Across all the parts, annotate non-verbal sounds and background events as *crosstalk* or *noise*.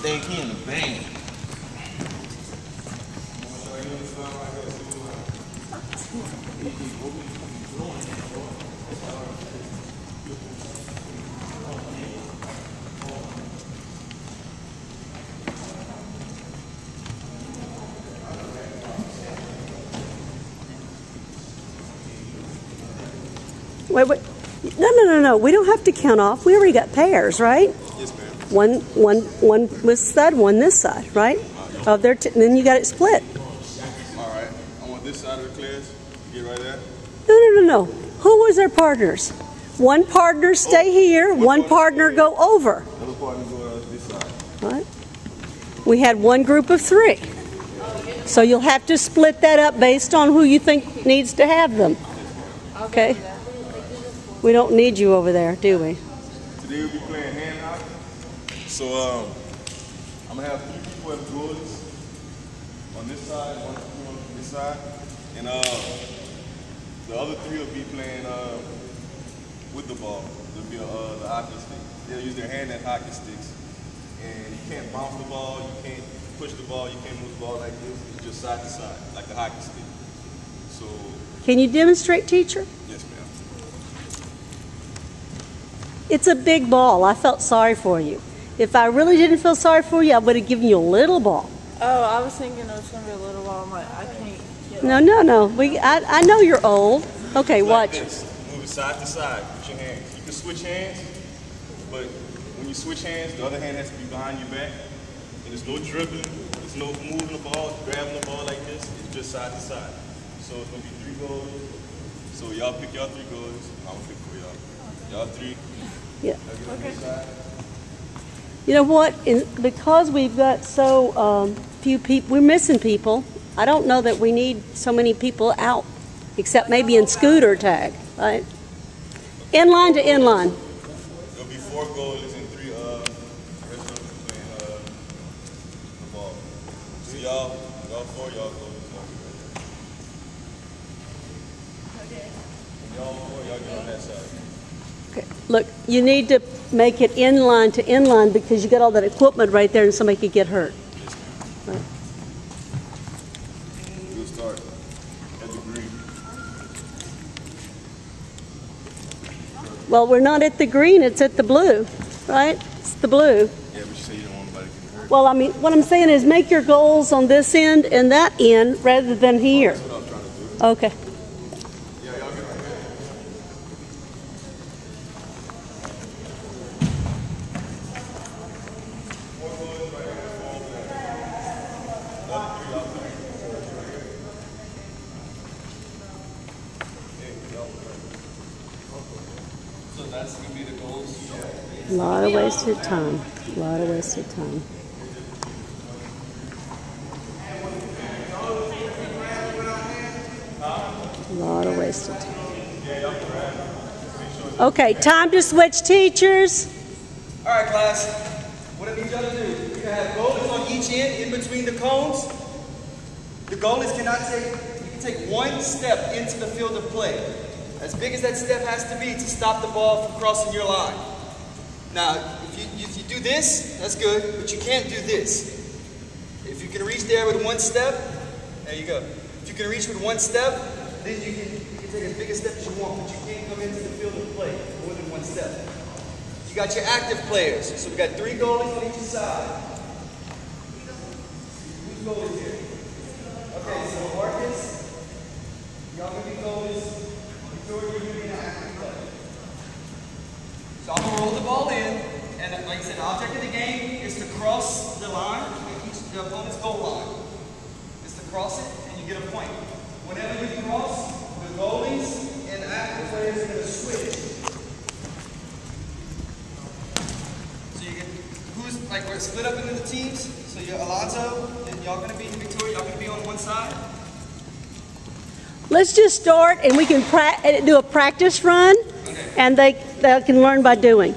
think he in the band. Wait, wait. No, no, no, no. We don't have to count off. We already got pairs, right? One, one, one this side, one this side, right? Of their, then you got it split. All right. I want this side of the class. Get right there. No, no, no, no. Who was their partners? One partner stay here. One partner go over. Other partner go uh, this side. Right? We had one group of three. So you'll have to split that up based on who you think needs to have them. Okay? We don't need you over there, do we? Today we'll be playing hand. So um, I'm gonna have three people as goalies on this side, one two on this side, and uh, the other three will be playing uh, with the ball. They'll be uh, the hockey stick. They'll use their hand as hockey sticks, and you can't bounce the ball, you can't push the ball, you can't move the ball like this. It's just side to side, like a hockey stick. So Can you demonstrate, teacher? yes, ma'am. It's a big ball. I felt sorry for you. If I really didn't feel sorry for you, I would have given you a little ball. Oh, I was thinking it was gonna be a little ball. I'm like, I can't. No, no, no. We, I, I know you're old. Okay, like watch. this. Move it side to side with your hands. You can switch hands, but when you switch hands, the other hand has to be behind your back. And there's no dribbling, there's no moving the ball, grabbing the ball like this. It's just side to side. So it's gonna be three goals. So y'all pick y'all three goals. I'm gonna pick for y'all. Y'all three. Yeah. Y'all get on this side. You know what? In, because we've got so um, few people, we're missing people. I don't know that we need so many people out, except maybe in scooter tag, right? Inline to inline. There'll be four goalies and three uh rest of them playing uh the ball. So y'all, y'all four, y'all goalies. And y'all four, y'all get on that side. Okay. Look, you need to make it inline to inline because you got all that equipment right there, and somebody could get hurt. Right. We'll start at the green. Well, we're not at the green; it's at the blue, right? It's the blue. Yeah, but you say you don't want nobody getting hurt. Well, I mean, what I'm saying is make your goals on this end and that end rather than here. That's what I'm trying to do. Okay. Yeah, y'all get on that. So that's gonna be the goals. A lot of wasted time. A lot of wasted time. A lot of wasted time. Okay, time to switch teachers. All right, class. What I need y'all to do, you're gonna have goalies on each end, in between the cones. The goalies cannot take, you can take one step into the field of play. As big as that step has to be to stop the ball from crossing your line. Now, if you, if you do this, that's good, but you can't do this. If you can reach there with one step, there you go. If you can reach with one step, then you can, you can take as big a step as you want, but you can't come into the field of play more than one step. You got your active players. So we got three goalies on each side. Who's goalies here? Okay, so Marcus, y'all gonna be goalies. Victoria, you're gonna be an active I'm gonna roll the ball in, and like I said, the object of the game is to cross the line, each the opponent's goal line. Is to cross it, and you get a point. Whenever you cross, the goalies and active players are gonna switch. So you get who's like we're split up into the teams. So you're Alonso, and y'all gonna be Victoria, y'all gonna be on one side. Let's just start and we can pra- do a practice run and they, they can learn by doing.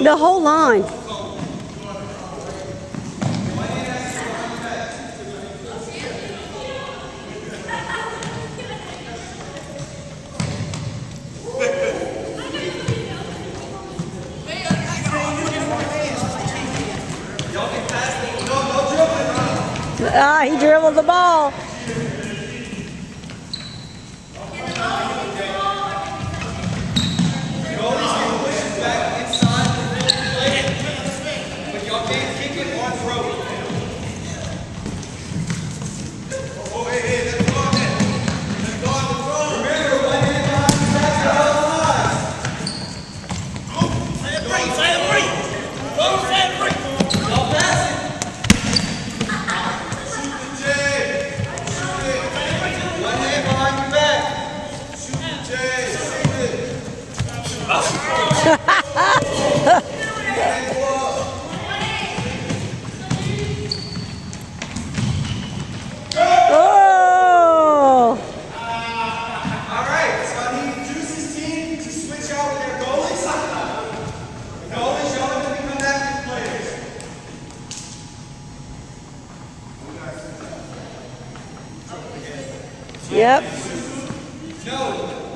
The whole line.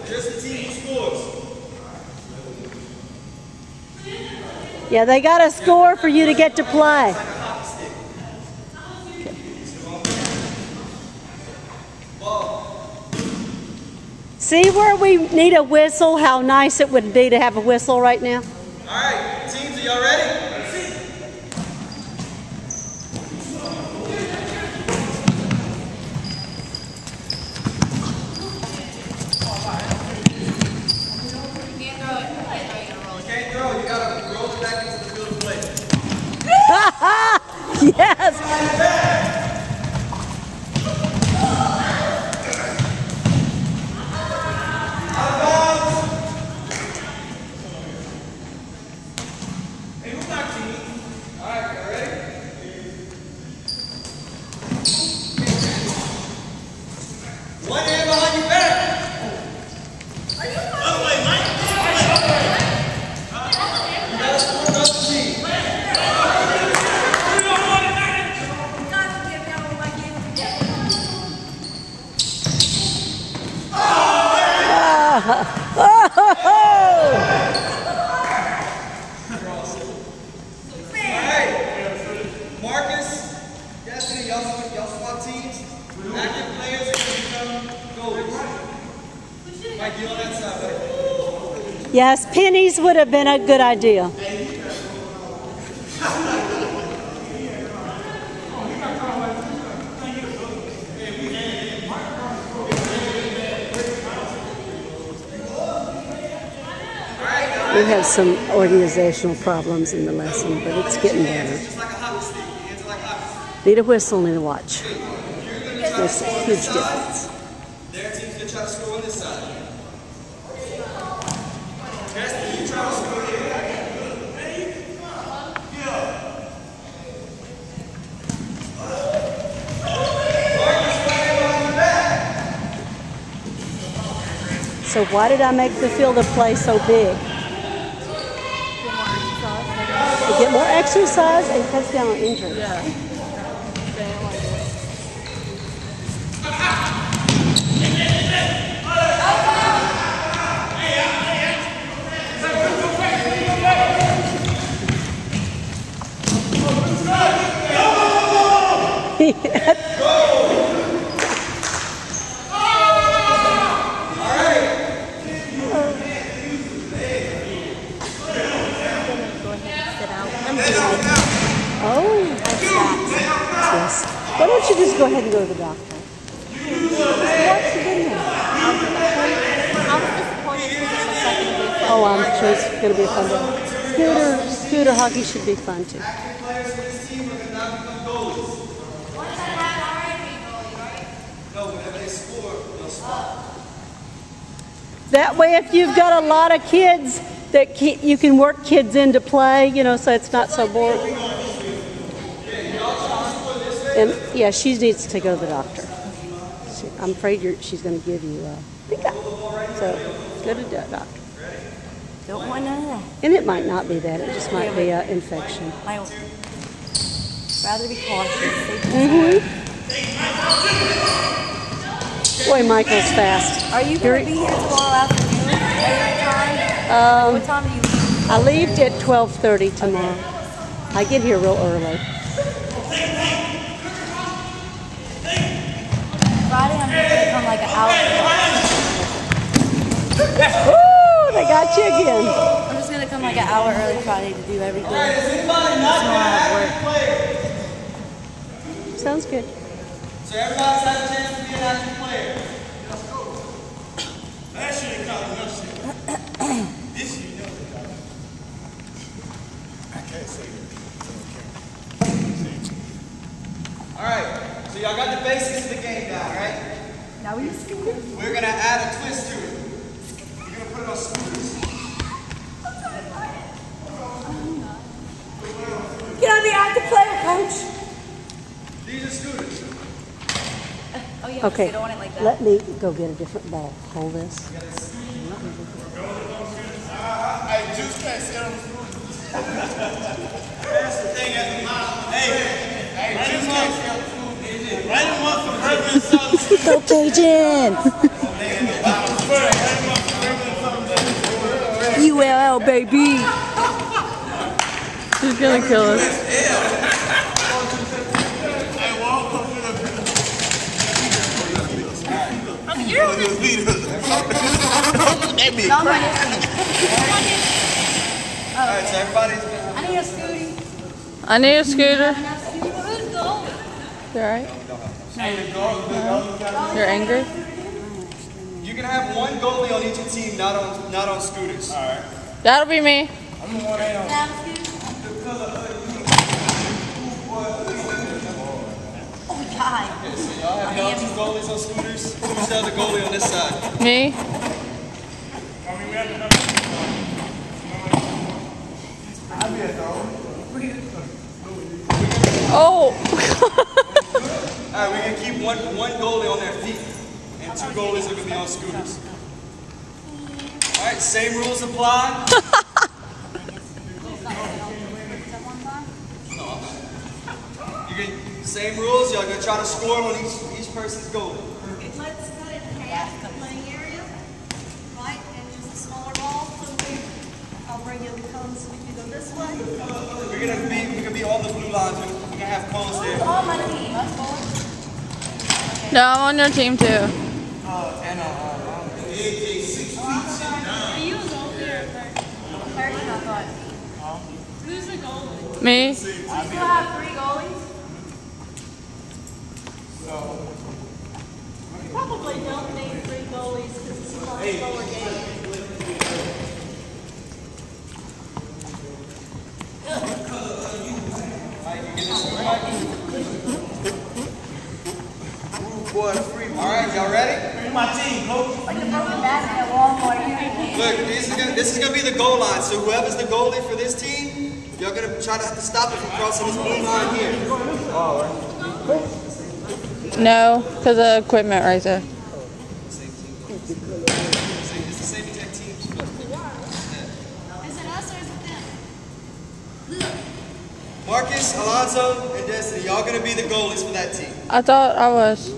Just the team who scores. Yeah, they got to score for you to get to play. See where we need a whistle? How nice it would be to have a whistle right now. All right, teams, are y'all ready? Can't throw, you gotta roll it back into the field of play. *laughs* Yes. All right, y'all ready? One hand behind your back. You gotta score another team. Marcus, Destiny, y'all, swap- y'all swap teams. Active players are gonna become goalies. Mike, you on that side, buddy. Yes, pennies would have been a good idea. We have some organizational problems in the lesson, but it's getting better. Need a whistle, need a watch. Makes a huge difference. Their team's gonna try to score on this side. Destiny, you try to score here. Marcus, one hand behind your back. So why did I make the field of play so big? To get more exercise and cuts down on injuries. Yeah *laughs* like this. Oh. Yes. Why don't you just go ahead and go to the doctor? Oh, I'm sure it's going to be a fun day. Scooter, scooter hockey should be fun too. Active players for this team are gonna now become goalies. No, whenever they score, they'll swap. That way, if you've got a lot of kids, that you can work kids into play, you know, so it's not so boring. And yeah, she needs to go to the doctor. She, I'm afraid you're, she's going to give you uh, pink eye. So go to the doctor. Don't want none of that. And it might not be that; it just might be an infection. I would rather be cautious. Boy, Michael's fast. Are you going to be here tomorrow afternoon at Um, any time? what time do you leave? I leave at 12:30 tomorrow. I get here real early. Like an hour. Woo, they got you again. I'm just gonna come like an hour early Friday to do everything. All right, does anybody not Tomorrow get I have an active player? Sounds good. So everybody's had a chance to be an active player. Last year they called enough shit. This year, no. I can't say that. All right, so y'all got the basics of the game down, right? Now we We're gonna add a twist to it. We're gonna put it on scooters. Get on the active player, coach. These are scooters. Oh yeah, Okay, you don't want it like that. let me go get a different ball. Hold this. Uh-huh. Hey, Juice can't sit on the food. *laughs* That's the thing at the mouth. Hey, hey, Juice can't sit on the food. Write him up for Kirkland Southern Go Cajun. Write him up for Kirkland Southern School. ULL, baby. She's gonna kill us. Hey, walk up to the You're the leader. That be No, I'm not listening. All right, so everybody's. I need a scooty. I need a scooter. Who's going? You alright? Uh-huh. You're angry? You can have one goalie on each team, not on not on scooters. All right. That'll be me. Oh God. So y'all have y'all two goalies on scooters. Who's the other goalie on this side? Me? Oh! *laughs* All right, we're gonna keep one one goalie on their feet, and two goalies are gonna be on scooters. All right, same rules apply. *laughs* You can same rules. Y'all gonna try to score on each each person's goalie. Let's cut it in half, the playing area, right, and just a smaller ball, so we, I'll bring you the cones, so we can go this way. We're gonna be we're gonna be on the blue lines. We're we're gonna have cones there. On my team. Us boys. No, I'm on your team too. Oh, Are you a goalie or third? Thirty, uh, I thought. Who's the goalie? Me? We still have three goalies. We probably don't need three goalies, because it's a much slower game. All right, y'all ready? My team, coach. Like the broken basket at Walmart. Look, this is gonna this is gonna be the goal line. So whoever's the goalie for this team, y'all gonna try to have to stop it from crossing this blue line here. No, because of equipment right there. Same team. Is it us or is it them? Marcus, Alonso, and Destiny, y'all gonna be the goalies for that team. I thought I was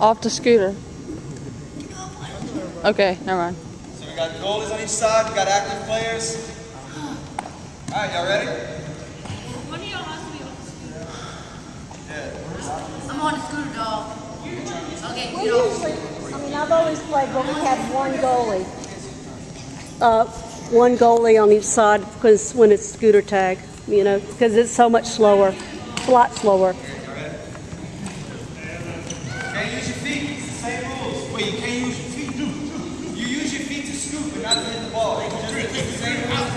off the scooter. Okay, never mind. So we got goalies on each side, we got active players. All right, y'all ready? One of y'all has to be on the scooter. I'm on a scooter, dog. Okay, We you know. usually, I mean, I've always played, but we have one goalie. Uh, one goalie on each side, because when it's scooter tag, you know, because it's so much slower, a lot slower. Can't use your feet, it's the same rules. Wait, you can't use your feet, do You use your feet to scoop, but not to hit the ball. Just the same rules.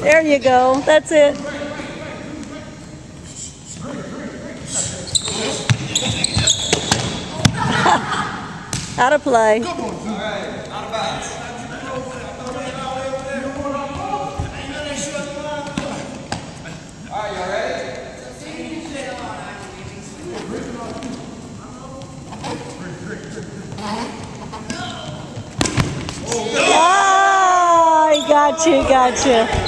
There you go, that's it. *laughs* Out of play. All right, out of bounds. All right, y'all ready? Ah, got you, got you.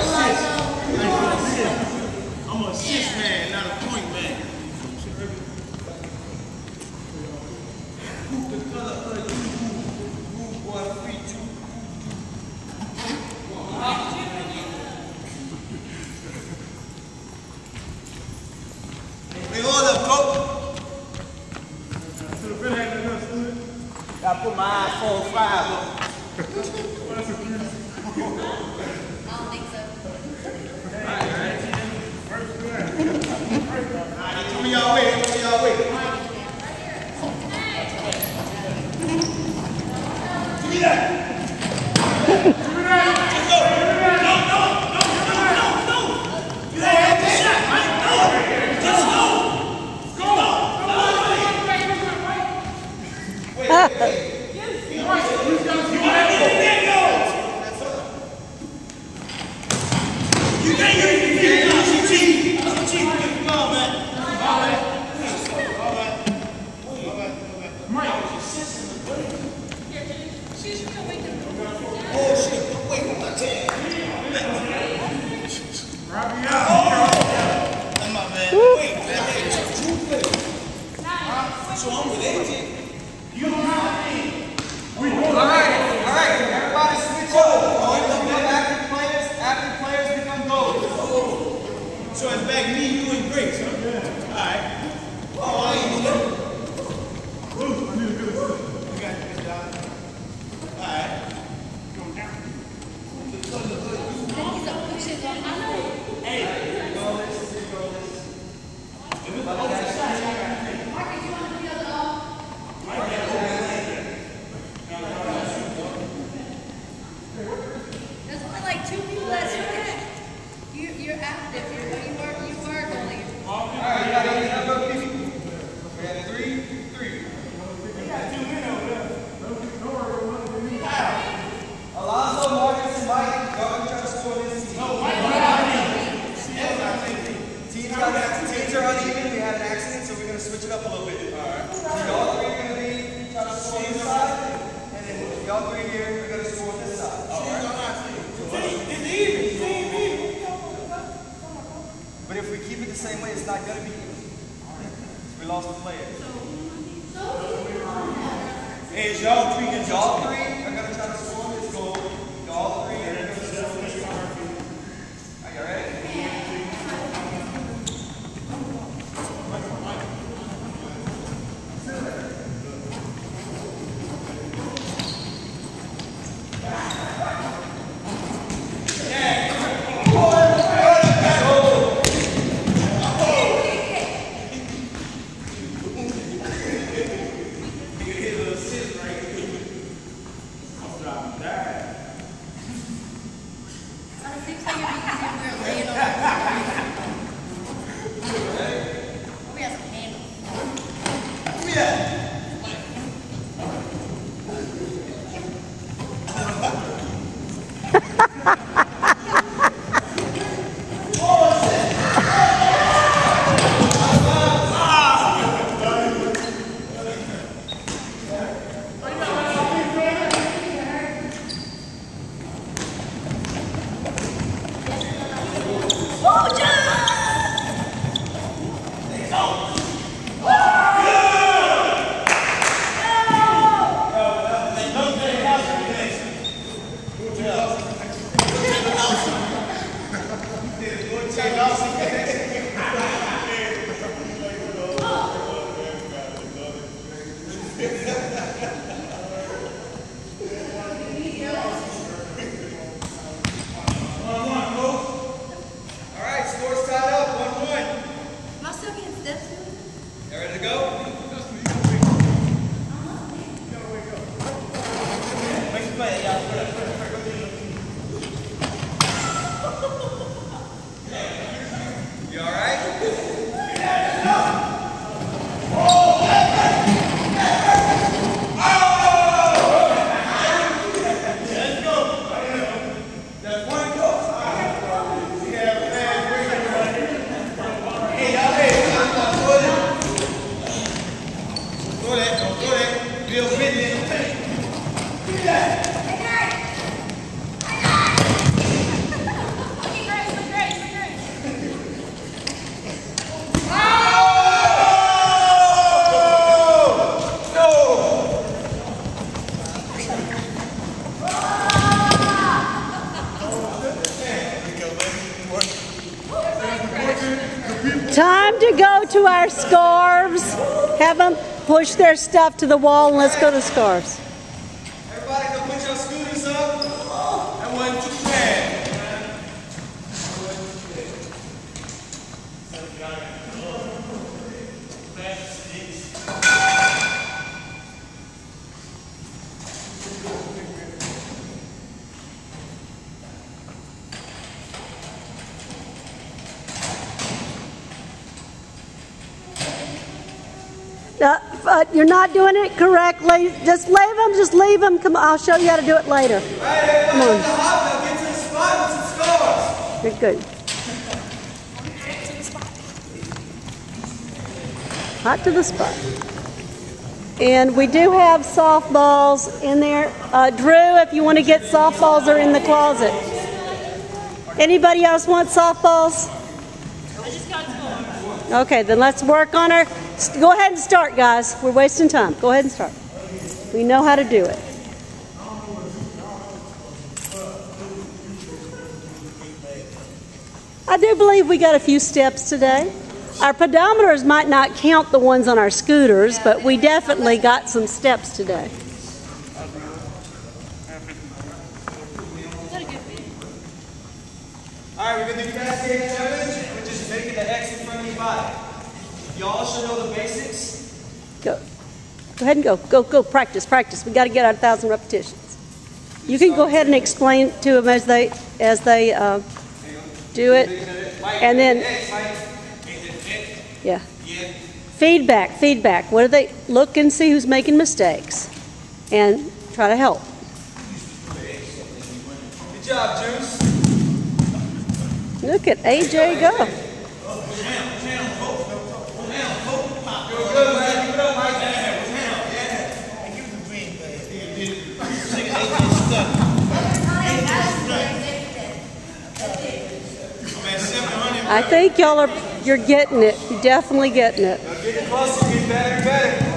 Y'all But if we keep it the same way, it's not gonna be. We lost the player. Hey, is y'all y'all? driving back. Push their stuff to the wall and let's go to scarves. Everybody go put your scooters up. That wasn't too bad. Uh, you're not doing it correctly. Just leave them. Just leave them. Come on, I'll show you how to do it later. Come on. You're good. Hot to the spot. And we do have softballs in there. Uh, Drew, if you want to get softballs, are in the closet. Anybody else want softballs? Okay, then let's work on our. Go ahead and start, guys. We're wasting time. Go ahead and start. We know how to do it. I do believe we got a few steps today. Our pedometers might not count the ones on our scooters, but we definitely got some steps today. All right, we're gonna do cascade Y'all should know the basics. Go. Go ahead and go. Go, go. Practice, practice. we got to get our 1,000 repetitions. You can go ahead and explain to them as they, as they uh, do it. And then, yeah. Feedback, feedback. What do they, look and see who's making mistakes and try to help. Good job, Juice. Look at AJ go. I think y'all are you're getting it. You're definitely getting it. Getting closer, getting better and better.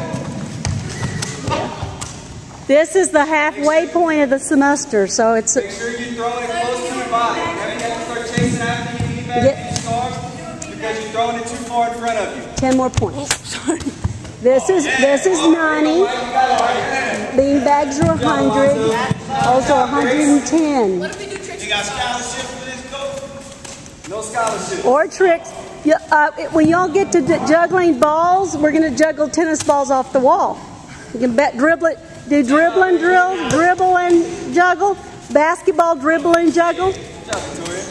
This is the halfway point of the semester, so it's Make sure you throw it close to your body. You have to start chasing after you lean back Yeah. in your scarf because you're throwing it too far in front of you. 10 more points. This is this is 90. Bean bags are 100. Those are 110. You got scholarship for this coach? No scholarship. Or tricks. Yeah, uh, when y'all get to d- juggling balls, we're going to juggle tennis balls off the wall. You can bet dribble it, do dribbling drills, dribble and juggle, basketball dribble and juggle. Good job, Victoria.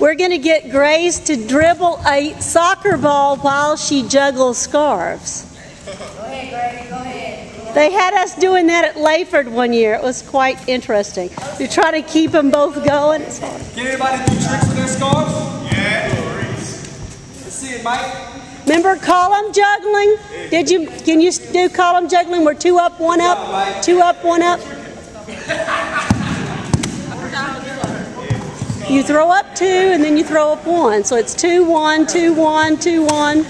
We're going to get Grace to dribble a soccer ball while she juggles scarves. Go ahead, Grady, go ahead. They had us doing that at Layford one year. It was quite interesting. You try to keep them both going. It's hard. Can anybody do tricks with their scarves? Yeah. Let's see it, Mike. Remember column juggling? Did you? Can you do column juggling? We're two up, one up, two up, one up. *laughs* You throw up two, and then you throw up one. So it's two, one, two, one, two, one.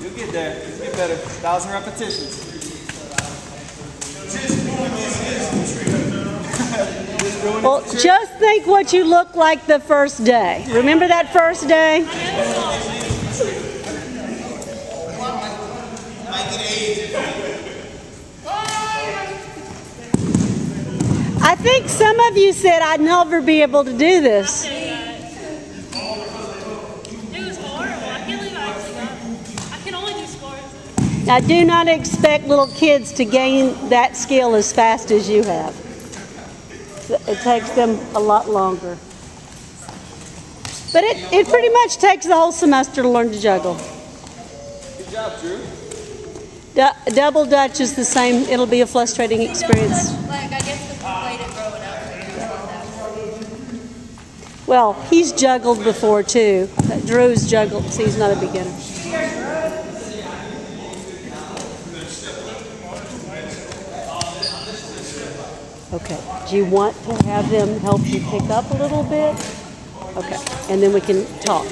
You'll get there. You'll get better. Thousand repetitions. Well, just think what you look like the first day. Remember that first day? I think some of you said I'd never be able to do this. It was horrible. I can't believe I actually got it. I can only do scores. I do not expect little kids to gain that skill as fast as you have. It takes them a lot longer. But it, it pretty much takes the whole semester to learn to juggle. Good job, Drew. Du- double Dutch is the same, it'll be a frustrating experience. Like, I guess the played it growing up. so you just want that. Well, he's juggled before too. Drew's juggled, so he's not a beginner. Okay, do you want to have them help you pick up a little bit? Okay, and then we can talk.